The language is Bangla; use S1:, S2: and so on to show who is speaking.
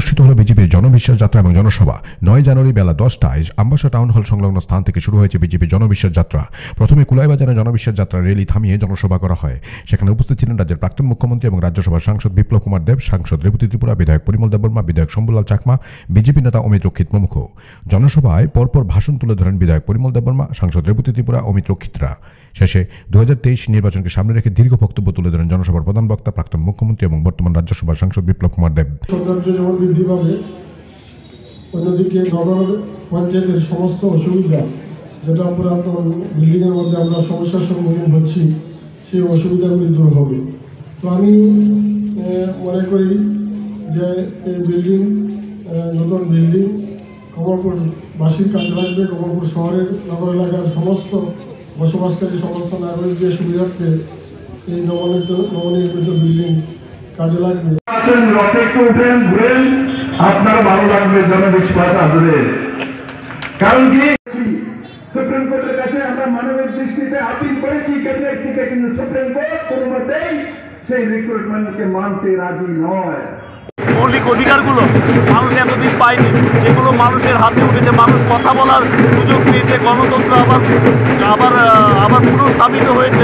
S1: অনুষ্ঠিত হল বিজেপির জনবিশ্বাস যাত্রা এবং জনসভা। নয় জানুয়ারি বেলা দশটায় আম্বাসা টাউন হল সংলগ্ন স্থান থেকে শুরু হয়েছে বিজেপির জনবিশ্বাস যাত্রা। প্রথমে কুলাইবাজারে জনবিশ্বাস যাত্রা র্যালি থামিয়ে জনসভা করা হয়। সেখানে উপস্থিত ছিলেন রাজ্যের প্রাক্তন মুখ্যমন্ত্রী এবং রাজ্যসভার সাংসদ বিপ্লব কুমার দেব, সাংসদ রেবতী ত্রিপুরা, বিধায়ক পরিমল দেববর্মা বিধায়ক শম্ভুলাল চাকমা, বিজেপি নেতা অমিত রক্ষিত প্রমুখ জনসভায় পরপর ভাষণ তুলে ধরেন বিধায়ক পরিমল দেববর্মা সাংসদ রেবতী ত্রিপুরা, অমিত রক্ষিতরা। শেষে দু হাজার তেইশ নির্বাচনকে সামনে রেখে দীর্ঘ বক্তব্য তুলে ধরেন জনসভার প্রধান বক্তা, প্রাক্তন মুখ্যমন্ত্রী এবং বর্তমান রাজ্যসভার সাংসদ বিপ্লব কুমার দেব।
S2: বৃদ্ধি পাবে অন্যদিকে নগর পঞ্চায়েতের সমস্ত অসুবিধা যেটা পুরাতন বিল্ডিংয়ের মধ্যে আমরা সমস্যার সম্মুখীন হচ্ছি, সেই অসুবিধাগুলি দূর হবে। তো আমি মনে করি যে এই বিল্ডিং নতুন বিল্ডিং, কমলপুর বাসীর কাজে লাগবে কমলপুর শহরের নগর এলাকার সমস্ত বসবাসকারী সমস্ত নাগরিকদের সুবিধার্থে এই নবনির্মিত বিল্ডিং কাজে লাগবে।
S3: আসেন রথে একটু উঠেন ঘুরেন। আপনার ভালো লাগবে জনবিশ্বাস আসবে। কারণ কি? সুপ্রিম কোর্টের কাছে আমরা মানবিক দৃষ্টিতে আপিল করেছি ক্যাবিনেট থেকে কিন্তু সুপ্রিম কোর্ট কোনো মতেই সেই রিক্রুটমেন্টকে মানতে রাজি নয়।
S4: মৌলিক অধিকারগুলো মানুষ এতদিন পায়নি যেগুলো মানুষের হাতে উঠেছে। মানুষ কথা বলার সুযোগ পেয়েছে গণতন্ত্র আবার আবার আবার পুনঃস্থাপিত হয়েছে।